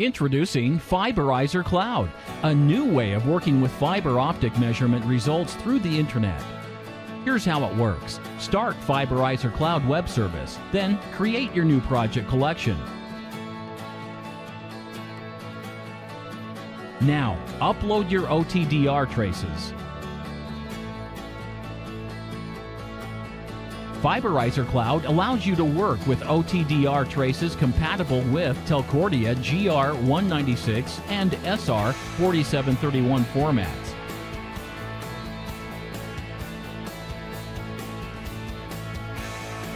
Introducing Fiberizer Cloud, a new way of working with fiber optic measurement results through the internet. Here's how it works. Start Fiberizer Cloud web service, then create your new project collection. Now, upload your OTDR traces. Fiberizer Cloud allows you to work with OTDR traces compatible with Telcordia GR196 and SR4731 formats.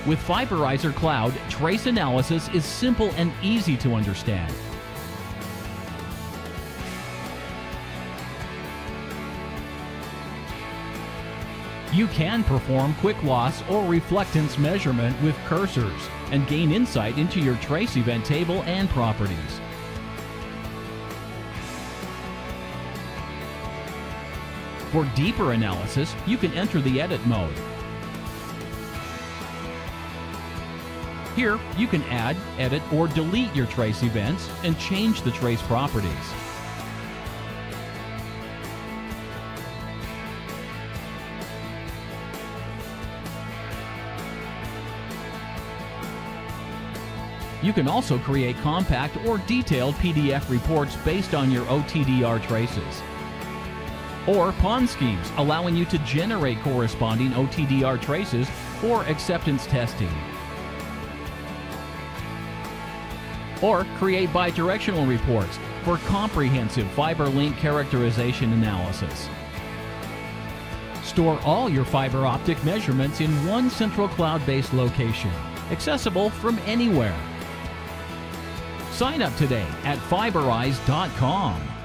With Fiberizer Cloud, trace analysis is simple and easy to understand. You can perform quick loss or reflectance measurement with cursors and gain insight into your trace event table and properties. For deeper analysis, you can enter the edit mode. Here, you can add, edit, or delete your trace events and change the trace properties. You can also create compact or detailed PDF reports based on your OTDR traces. Or PON schemes, allowing you to generate corresponding OTDR traces for acceptance testing. Or create bidirectional reports for comprehensive fiber link characterization analysis. Store all your fiber optic measurements in one central cloud-based location, accessible from anywhere. Sign up today at fiberizer.com.